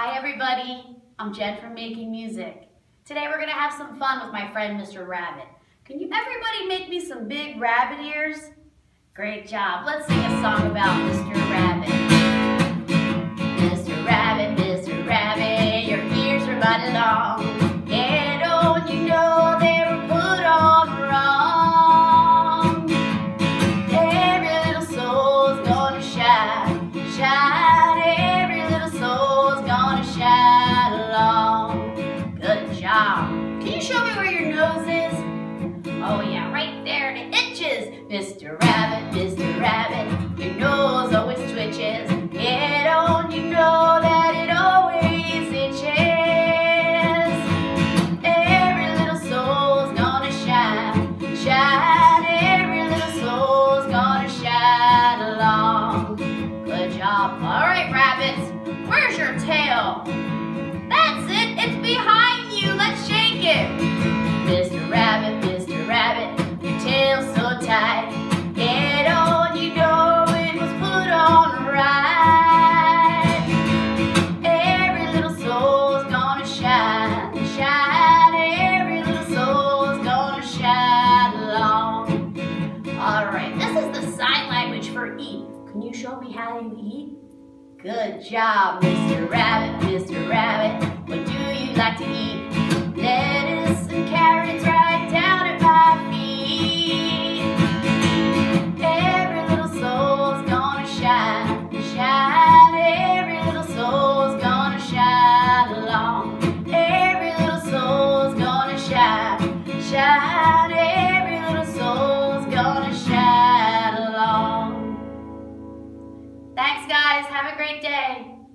Hi everybody, I'm Jen from Makin' Music. Today we're gonna have some fun with my friend Mr. Rabbit. Can you everybody make me some big rabbit ears? Great job. Let's sing a song about Mr. Rabbit. Can you show me where your nose is? Oh yeah, right there, it itches. Mr. Rabbit, Mr. Rabbit, Can you show me how you eat? Good job, Mr. Rabbit, Mr. Rabbit. What do you like to eat? Lettuce and carrots right down at my feet. Every little soul's gonna shine, shine. Every little soul's gonna shine along. Every little soul's gonna shine, shine. Great day.